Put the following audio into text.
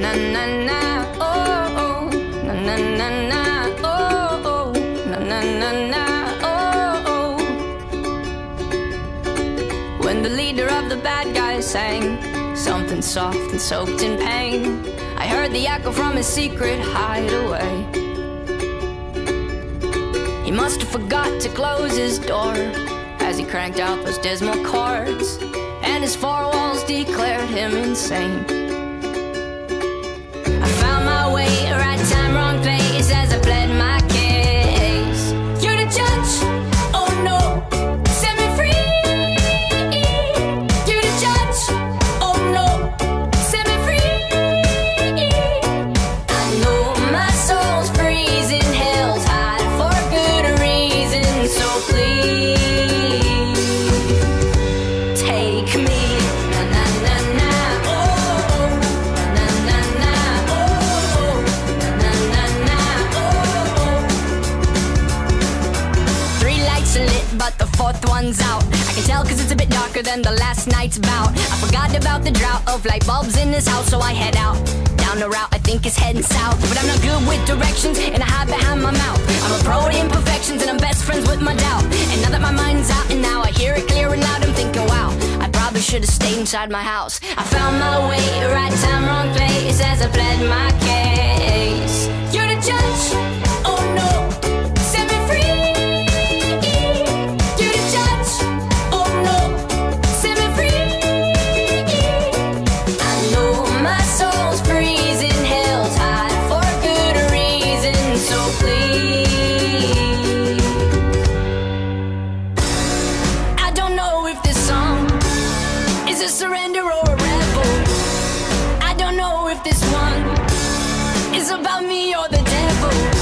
na na na, oh oh, na na na na, oh oh. na na na na oh oh When the leader of the bad guys sang something soft and soaked in pain, I heard the echo from his secret hideaway. He must have forgot to close his door as he cranked out those dismal chords, and his four walls declared him insane. But the fourth one's out. I can tell cause it's a bit darker than the last night's bout. I forgot about the drought of light bulbs in this house, so I head out. Down the route I think is heading south. But I'm not good with directions, and I hide behind my mouth. I'm a pro at imperfections, and I'm best friends with my doubt. And now that my mind's out, and now I hear it clear and loud, I'm thinking, wow, I probably should have stayed inside my house. I found my way, right time, wrong place, as I pled my case. Is a surrender or a rebel. I don't know if this one is about me or the devil.